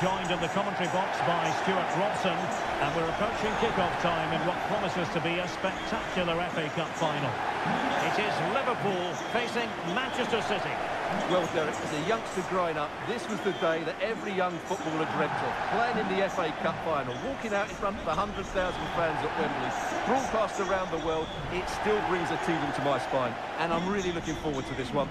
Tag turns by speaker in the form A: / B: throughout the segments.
A: joined in the commentary box by Stewart Robson, and we're approaching kick-off time in what promises to be a spectacular FA Cup final. It is Liverpool facing Manchester City.
B: Well, Derek, as a youngster growing up, this was the day that every young footballer dreamt of. Playing in the FA Cup final, walking out in front of 100,000 fans at Wembley, broadcast around the world, it still brings a tingle to my spine. And I'm really looking forward to this one.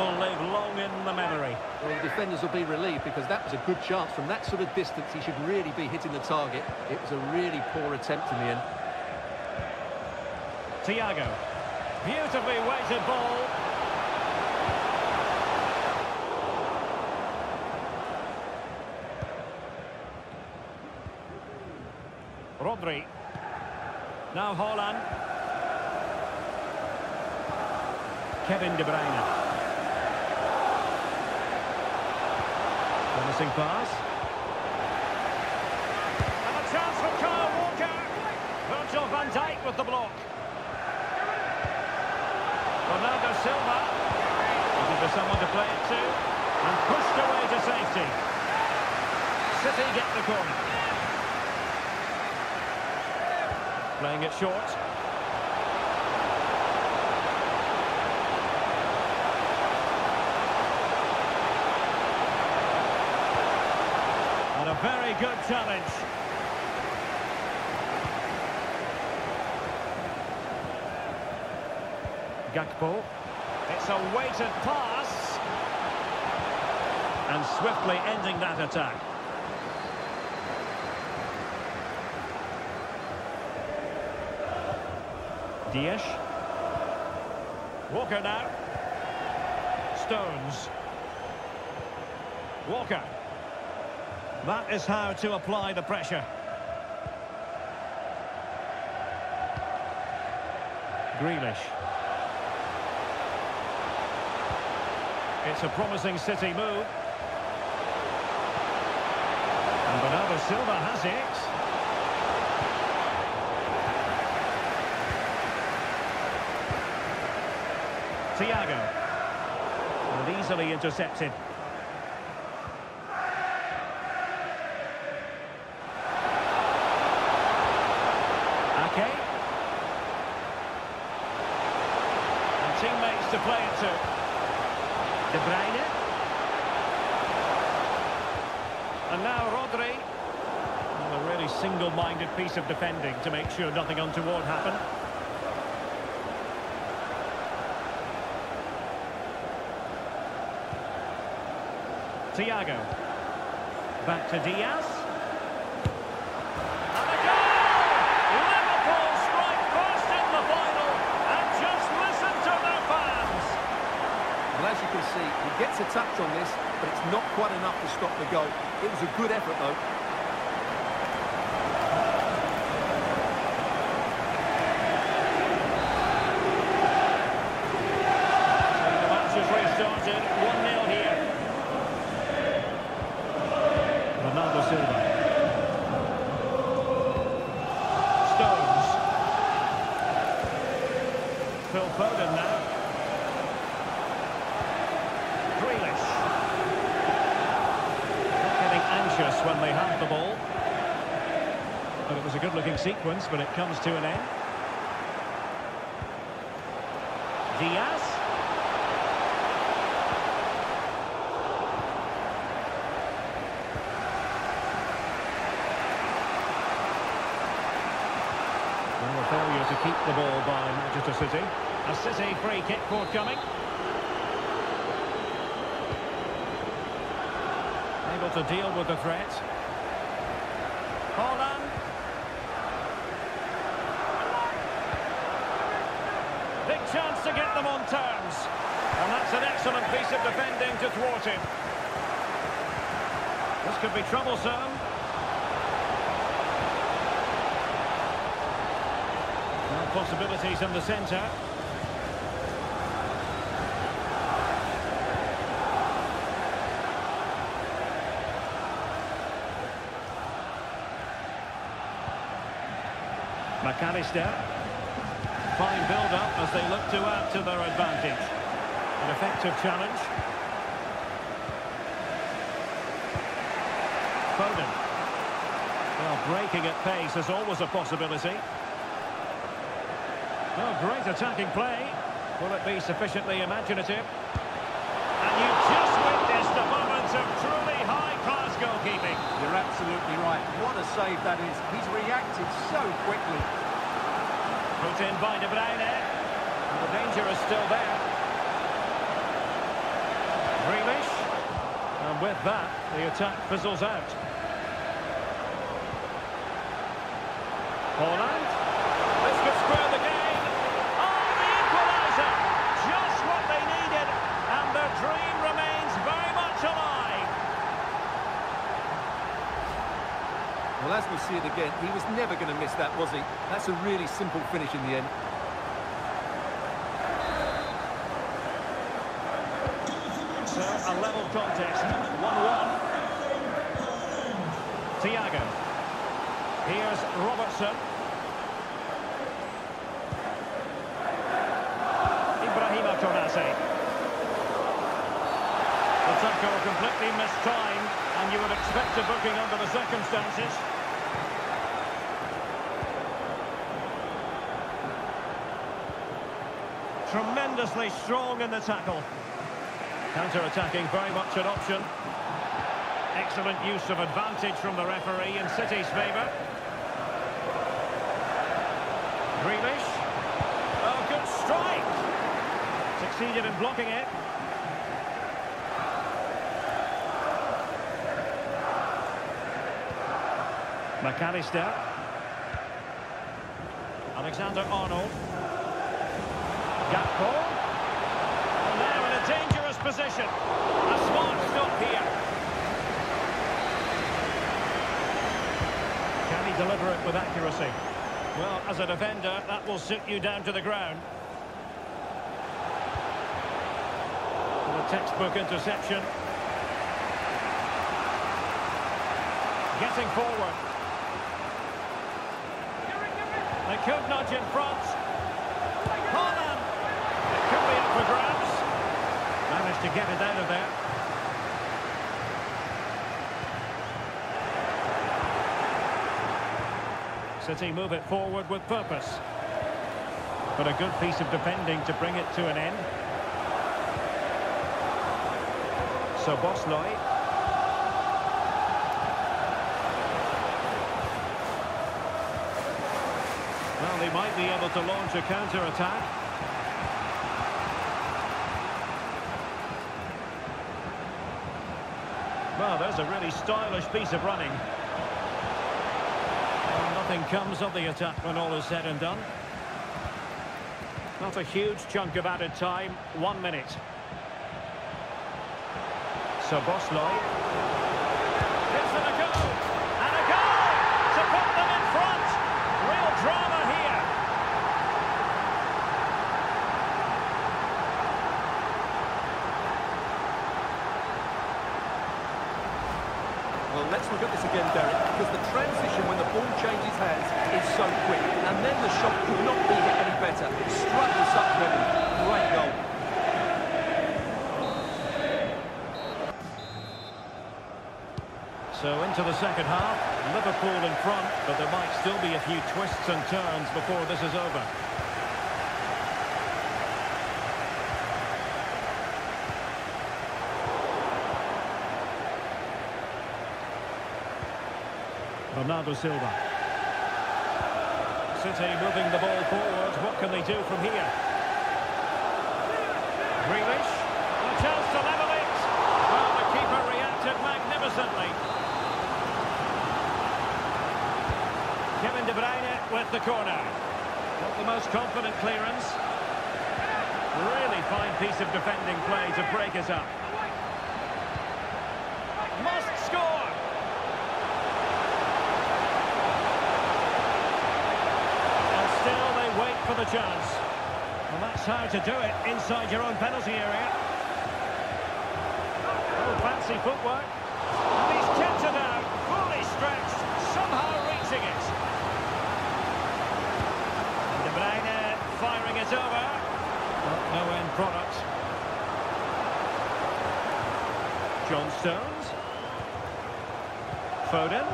A: will live long in the memory.
B: Well, the defenders will be relieved because that was a good chance. From that sort of distance, he should really be hitting the target. It was a really poor attempt in the end.
A: Thiago. Beautifully weighted ball. Rodri. Now Haaland. Kevin De Bruyne. Promising pass. And a chance for Kyle Walker. Virgil van Dijk with the block. Bernardo Silva. Looking for someone to play it to. And pushed away to safety. City get the corner. Playing it short. very good challenge. Gakpo. It's a weighted pass. And swiftly ending that attack. Dias. Walker now. Stones. Walker. That is how to apply the pressure. Grealish. It's a promising City move. And Bernardo Silva has it. Thiago. And easily intercepted. Piece of defending to make sure nothing untoward happened. Thiago. Back to Diaz. And a goal! Liverpool strike first in the final. And just listen to their fans.
B: Well, as you can see, he gets a touch on this, but it's not quite enough to stop the goal. It was a good effort, though. Phil Foden now. Grealish.
A: Not getting anxious when they have the ball. But it was a good-looking sequence, but it comes to an end. Diaz. Well, the failure to keep the ball by Manchester City. A City free kick forthcoming. Able to deal with the threat. Haaland. Big chance to get them on terms. And that's an excellent piece of defending to thwart him. This could be troublesome. Now possibilities in the centre. McAllister. Fine build-up as they look to add to their advantage. An effective challenge. Foden. Well, breaking at pace is always a possibility. Oh, great attacking play. Will it be sufficiently imaginative? And you've just witnessed a moment of truly high-class goalkeeping.
B: You're absolutely right. What a save that is. He's reacted so quickly.
A: Put in by De Bruyne. And the danger is still there. Grealish. And with that, the attack fizzles out. Haaland. This could square the game. Oh, the equaliser! Just what they needed. And their dream remains very much alive.
B: Well, as we see it again, he was never going to miss that, was he? That's a really simple finish in the end.
A: So, a level contest, 1-1. Thiago. Here's Robertson. Ibrahima Konate. The tackle completely missed time, and you would expect a booking under the circumstances. Tremendously strong in the tackle. Counter-attacking very much an option. Excellent use of advantage from the referee in City's favour. Grealish. Oh, good strike! Succeeded in blocking it. McAllister. Alexander Arnold. Gakpo. And now in a dangerous position. A smart stop here. Can he deliver it with accuracy? Well, as a defender, that will sit you down to the ground. And a textbook interception. Getting forward. They could nudge in front. Haaland. It could be up for grabs. Managed to get it out of there. City move it forward with purpose. But a good piece of defending to bring it to an end. Szoboszlai. Well, they might be able to launch a counter-attack. Well, there's a really stylish piece of running. Nothing comes of the attack when all is said and done. Not a huge chunk of added time, one minute. Szoboszlai. Gives them a go! And a goal! To put them in front! Real drama here.
B: Well, let's look at this again, Derek, because the transition when the ball is so quick. And then the shot could not be hit any better. Rhythm. Great goal.
A: So into the second half, Liverpool in front, but there might still be a few twists and turns before this is over. Bernardo Silva. City moving the ball forward. What can they do from here? Grealish. A chance to level it. Well, the keeper reacted magnificently. Kevin De Bruyne with the corner. Not the most confident clearance. Really fine piece of defending play to break us up. Must score! And still they wait for the chance. Well, that's how to do it inside your own penalty area. Oh, fancy footwork. And he's kept it out, fully stretched, somehow reaching it. And De Bruyne firing it over. Well, no end product. John Stones. Foden.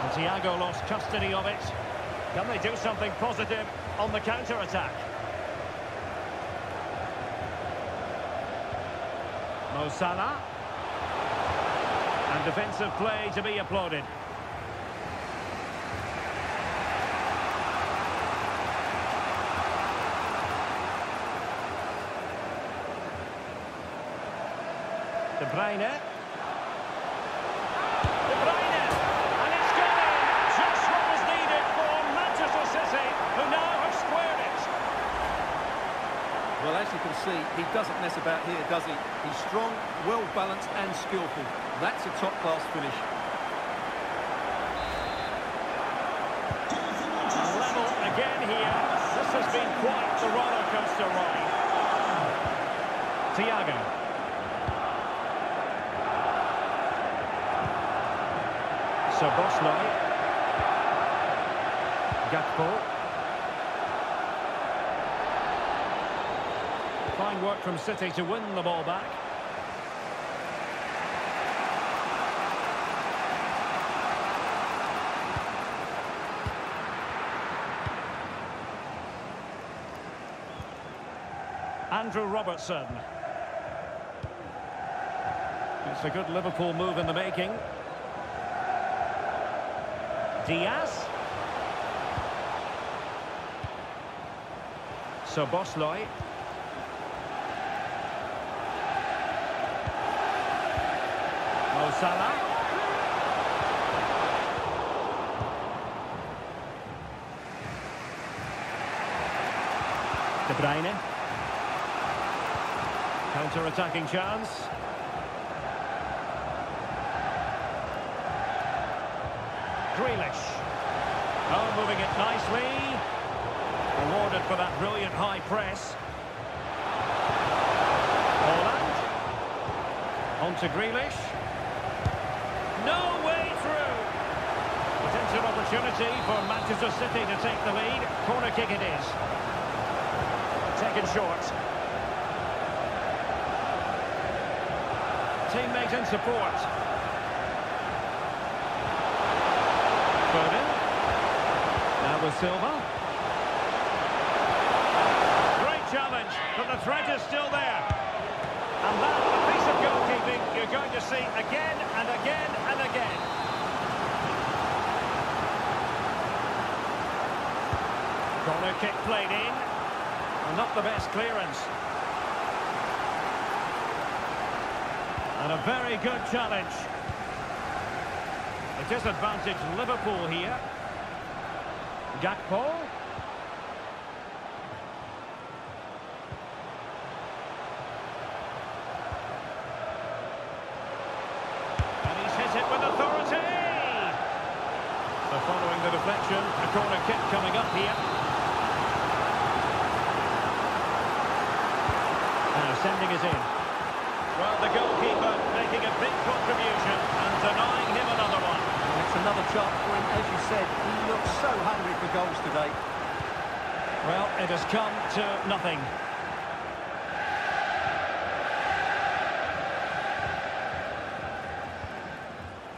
A: And Thiago lost custody of it. Can they do something positive on the counter-attack? Mo Salah. And defensive play to be applauded. De Bruyne.
B: Well, as you can see, he doesn't mess about here, does he? He's strong, well-balanced and skillful. That's a top-class finish.
A: Level again here. This has been quite the roller coaster ride. Thiago. Szoboszlai. Gakpo. Fine work from City to win the ball back. Andrew Robertson. It's a good Liverpool move in the making. Diaz. Szoboszlai. Mo Salah. De Bruyne. Counter-attacking chance. Grealish. Oh, moving it nicely. Awarded for that brilliant high press. Haaland. On to Grealish. No way through. Potential opportunity for Manchester City to take the lead. Corner kick it is. Taken short. Teammates in support. Foden. Now with Silva. Great challenge, but the threat is still there. And that, of goalkeeping you're going to see again and again and again. Corner kick played in. And not the best clearance. And a very good challenge. A disadvantage Liverpool here. Gakpo. And he's hit it with authority. So following the deflection, a corner kick coming up here. Now sending it in. Well, the goalkeeper making a big contribution and denying him another one.
B: It's another chance for him. As you said, he looks so hungry for goals today.
A: Well, it has come to nothing.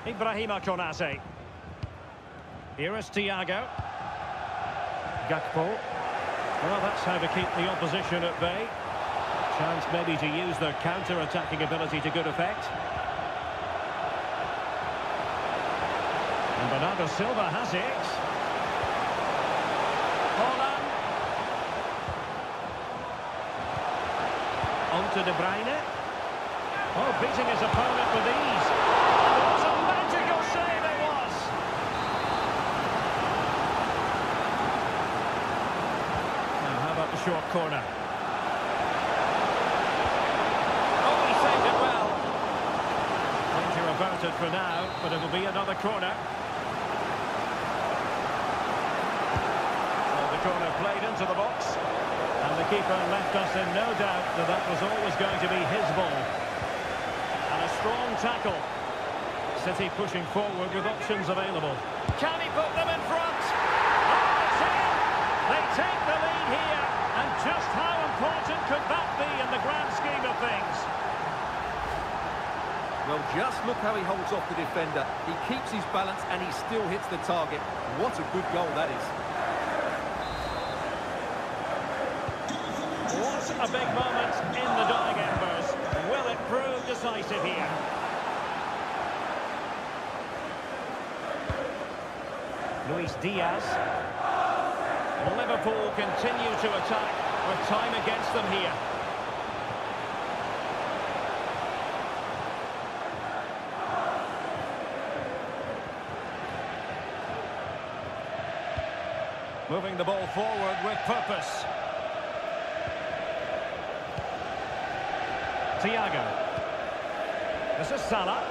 A: Ibrahima Konate. Here is Thiago. Gakpo. Well, that's how to keep the opposition at bay. Chance maybe to use their counter-attacking ability to good effect. And Bernardo Silva has it. Haaland. On to De Bruyne. Oh, beating his opponent with ease. What a magical save it was! Now, how about the short corner? Oh, he saved it well. Danger averted for now, but it'll be another corner. Well, the corner played into the box. And the keeper left us in no doubt that that was always going to be his ball. And a strong tackle. City pushing forward with options available. Can he put them in front? Oh! They take the lead here. Just how important could that be in the grand scheme of things?
B: Well, just look how he holds off the defender. He keeps his balance and he still hits the target. What a good goal that is.
A: What a big moment in the dying embers. Will it prove decisive here? Luis Diaz. Liverpool continue to attack with time against them here. Moving the ball forward with purpose. Thiago. This is Salah.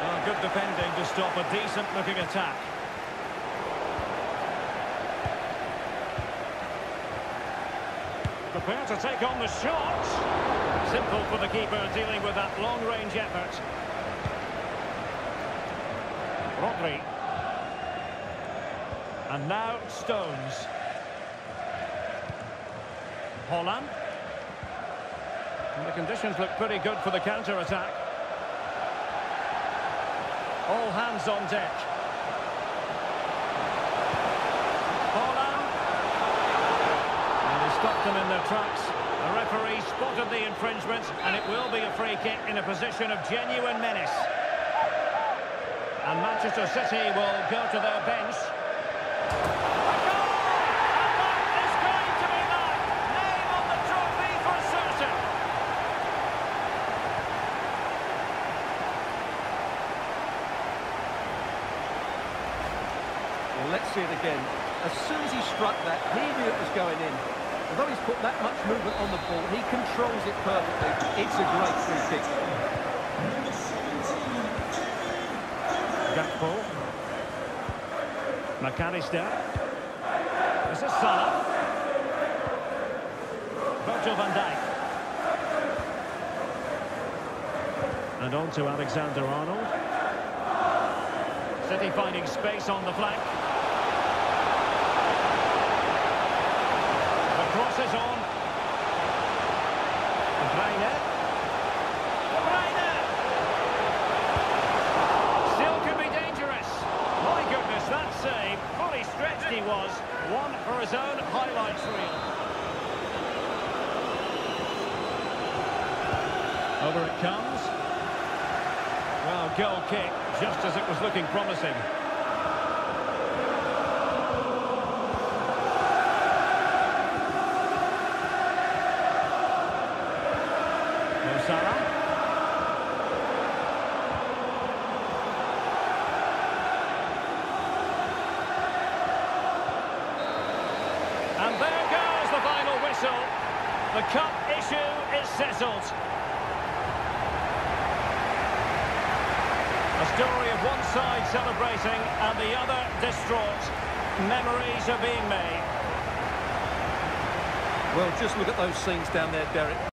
A: Oh, good defending to stop a decent-looking attack. Prepare to take on the shot. Simple for the keeper dealing with that long-range effort. Rodri. And now Stones. Haaland. And the conditions look pretty good for the counter-attack. All hands on deck. Haaland. And they their tracks. The referee spotted the infringement, and it will be a free kick in a position of genuine menace. And Manchester City will go to their bench. The
B: let's see it again. As soon as he struck that, he knew it was going in. Although he's put that much movement on the ball, he controls it perfectly. It's a great free kick.
A: Gakpo. McAllister. This is Salah. Virgil van Dijk. And on to Alexander-Arnold. City finding space on the flank. The cross is on. De Bruyne. De Bruyne! Still could be dangerous. My goodness, that save. Fully stretched he was. One for his own highlights reel. Over it comes. Well, goal kick, just as it was looking promising. Mo And there goes the final whistle. The cup issue is settled. A story of one side celebrating and the other distraught. Memories are being made.
B: Well, just look at those scenes down there, Derek.